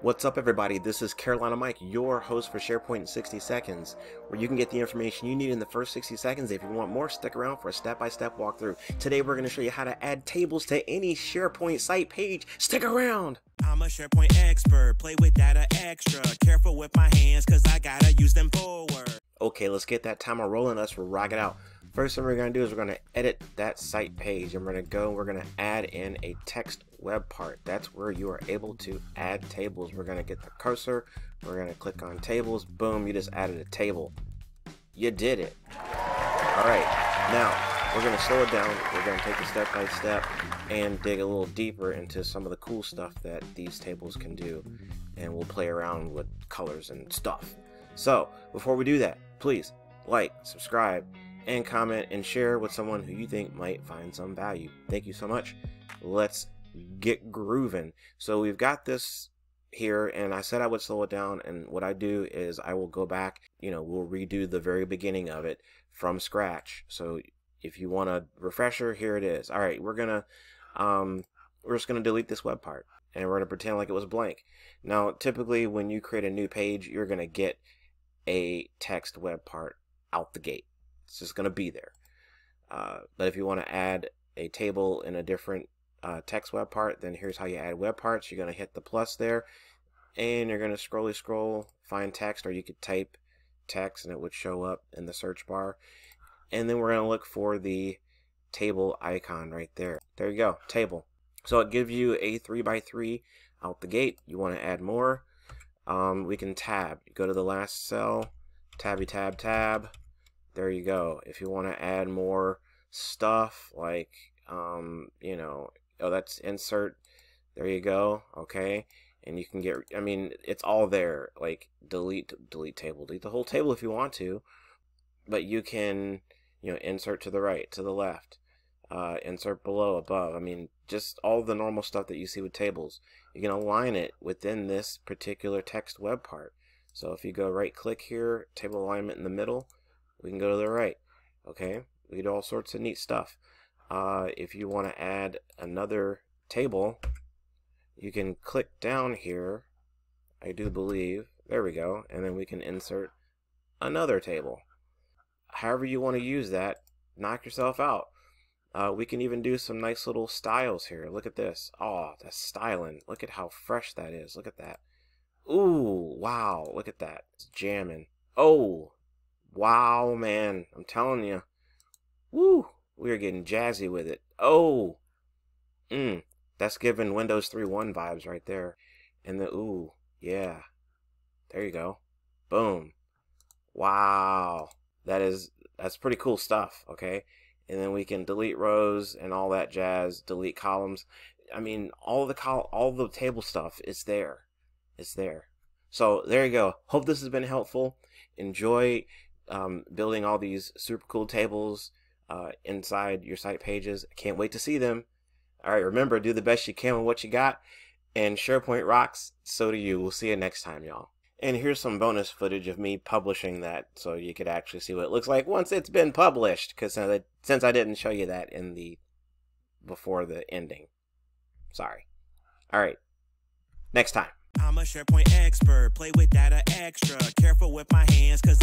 What's up, everybody? This is Carolina Mike, your host for SharePoint in 60 Seconds, where you can get the information you need in the first 60 seconds. If you want more, stick around for a step by step walkthrough. Today, we're going to show you how to add tables to any SharePoint site page. Stick around! I'm a SharePoint expert, play with data extra. Careful with my hands, cause I gotta use them forward. Okay, let's get that timer rolling. Let's rock it out. First thing we're going to do is we're going to edit that site page and we're going to go and we're going to add in a text web part. That's where you are able to add tables. We're going to get the cursor, we're going to click on tables, boom, you just added a table. You did it. All right, now we're going to slow it down. We're going to take it step by step and dig a little deeper into some of the cool stuff that these tables can do. And we'll play around with colors and stuff. So, before we do that, please like, subscribe, and comment and share with someone who you think might find some value. Thank you so much. Let's get grooving. So we've got this here and I said I would slow it down and what I do is I will go back, you know, we'll redo the very beginning of it from scratch. So if you want a refresher, here it is. All right, we're going to um we're just going to delete this web part and we're going to pretend like it was blank. Now, typically when you create a new page, you're going to get a text web part out the gate. It's just going to be there. Uh, but if you want to add a table in a different uh, text web part, then here's how you add web parts. You're going to hit the plus there, and you're going to scrolly scroll, find text, or you could type text and it would show up in the search bar. And then we're going to look for the table icon right there. There you go, table. So it gives you a 3x3 out the gate. You want to add more. Um, we can tab. Go to the last cell, tabby tab tab, there you go. If you want to add more stuff like, um, you know, oh, that's insert. There you go. Okay. And you can get, I mean, it's all there. Like delete, delete table, delete the whole table if you want to, but you can, you know, insert to the right, to the left, uh, insert below, above. I mean, just all the normal stuff that you see with tables. You can align it within this particular text web part. So if you go right click here, table alignment in the middle, we can go to the right. Okay, we do all sorts of neat stuff. Uh, if you want to add another table, you can click down here. I do believe. There we go. And then we can insert another table. However you want to use that, knock yourself out. Uh, we can even do some nice little styles here. Look at this. Oh, that's styling. Look at how fresh that is. Look at that. Ooh, wow. Look at that. It's jamming. Oh, Wow, man. I'm telling you. Woo. We are getting jazzy with it. Oh. Mmm. That's giving Windows 3.1 vibes right there. And the, ooh. Yeah. There you go. Boom. Wow. That is, that's pretty cool stuff. Okay. And then we can delete rows and all that jazz, delete columns. I mean, all the col all the table stuff is there. It's there. So there you go. Hope this has been helpful. Enjoy um, building all these super cool tables uh, inside your site pages. I can't wait to see them. All right, remember, do the best you can with what you got. And SharePoint rocks, so do you. We'll see you next time, y'all. And here's some bonus footage of me publishing that so you could actually see what it looks like once it's been published. Because since I didn't show you that in the before the ending. Sorry. All right. Next time. I'm a SharePoint expert, play with data extra. Careful with my hands, cause